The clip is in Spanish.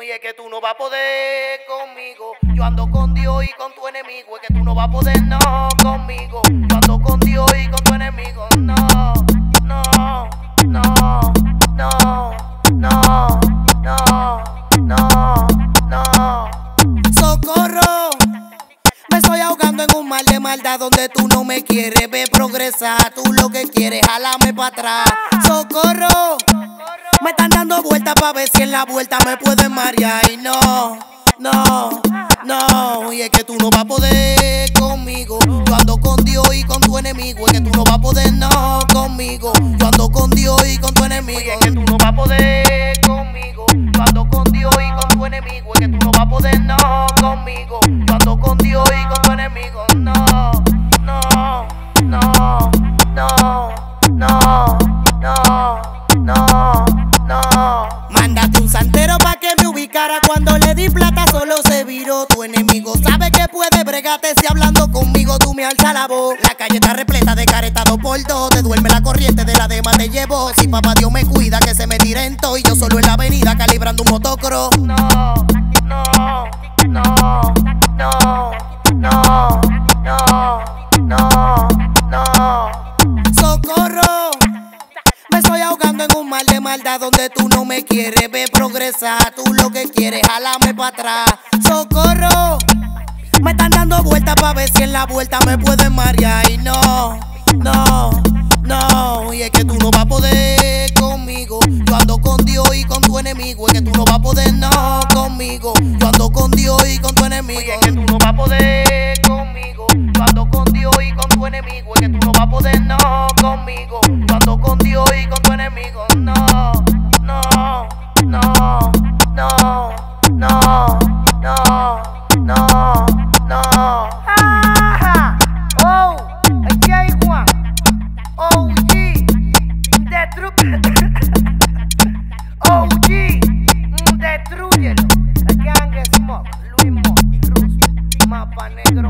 Y es que tú no vas a poder conmigo. Yo ando con Dios y con tu enemigo. Es que tú no vas a poder, no, conmigo. Yo ando con Dios y con tu enemigo. No, no, no, no, no, no, no, no. Socorro. Me estoy ahogando en un mal de maldad donde tú no me quieres ver progresar. Tú lo que quieres, jalame para atrás. Socorro. Vueltas para ver si en la vuelta me pueden marear. Y no, no, no. Y es que tú no vas a poder conmigo. Yo ando con Dios y con tu enemigo. Es que tú no vas a poder, no, conmigo. Yo ando con Dios y con tu enemigo. Y es que tú no vas a poder conmigo. Yo ando con Dios y con tu enemigo. Es que tú no vas a poder, no, conmigo. Yo ando con Dios Mándate un santero pa' que me ubicara. Cuando le di plata solo se viró. Tu enemigo sabe que puede bregarte si hablando conmigo tú me alza la voz. La calle está repleta de caretado por dos. Te duerme la corriente de la dema te llevo. Si papá Dios me cuida que se me tire en todo. Y yo solo en la avenida calibrando un motocro. No, no, no, no, no, no, no. Mal de maldad donde tú no me quieres ver progresar. Tú lo que quieres, jalame para atrás. Socorro. Me están dando vueltas para ver si en la vuelta me pueden marear. Y no, no, no. Y es que tú no vas a poder conmigo. Yo ando con Dios y con tu enemigo. Es que tú no vas a poder, no, conmigo. Yo ando con Dios y con tu enemigo. es que tú no vas a poder conmigo. Yo ando con Dios y con tu enemigo. Es que tú no vas a poder, no, conmigo. Yo ando con Dios y con tu enemigo. OG, destruyelo. El Gang Smoke, Luis Mo, Cruz, Mapa Negro